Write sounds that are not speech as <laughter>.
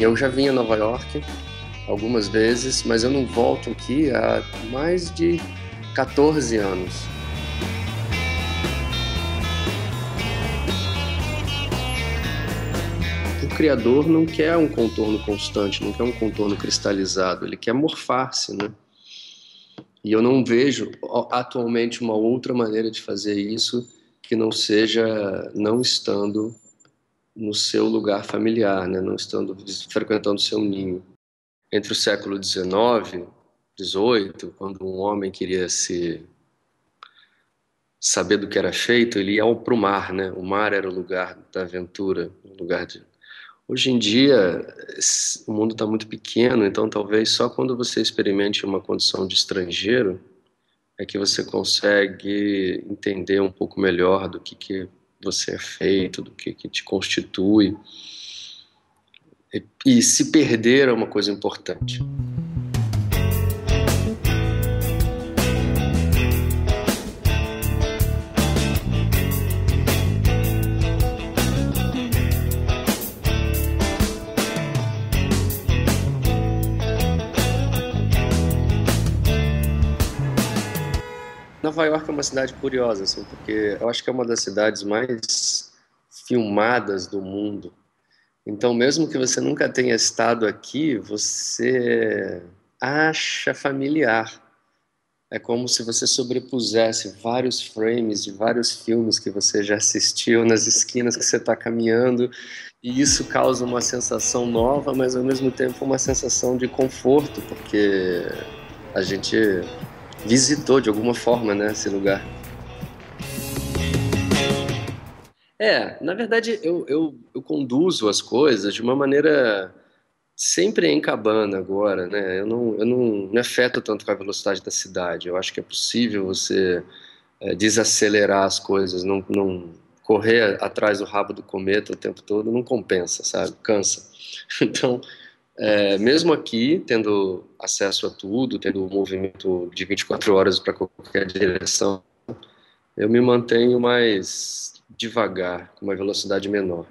Eu já vim a Nova York algumas vezes, mas eu não volto aqui há mais de 14 anos. O criador não quer um contorno constante, não quer um contorno cristalizado, ele quer morfar-se, né? E eu não vejo atualmente uma outra maneira de fazer isso que não seja não estando no seu lugar familiar, né? não estando frequentando seu ninho. Entre o século XIX, XVIII, quando um homem queria se saber do que era feito, ele ia para o mar, né? O mar era o lugar da aventura, o lugar de. Hoje em dia, o mundo está muito pequeno, então talvez só quando você experimente uma condição de estrangeiro é que você consegue entender um pouco melhor do que, que você é feito, do que, que te constitui. E, e se perder é uma coisa importante. Nova York é uma cidade curiosa, assim, porque eu acho que é uma das cidades mais filmadas do mundo. Então, mesmo que você nunca tenha estado aqui, você acha familiar. É como se você sobrepusesse vários frames de vários filmes que você já assistiu nas esquinas que você está caminhando, e isso causa uma sensação nova, mas ao mesmo tempo uma sensação de conforto, porque a gente visitou de alguma forma né, esse lugar. É, na verdade eu, eu, eu conduzo as coisas de uma maneira sempre em cabana agora, né? Eu não, eu não me afeto tanto com a velocidade da cidade. Eu acho que é possível você é, desacelerar as coisas, não, não correr atrás do rabo do cometa o tempo todo, não compensa, sabe? Cansa. <laughs> Então, é, mesmo aqui, tendo acesso a tudo, tendo um movimento de 24 horas para qualquer direção, eu me mantenho mais devagar, com uma velocidade menor.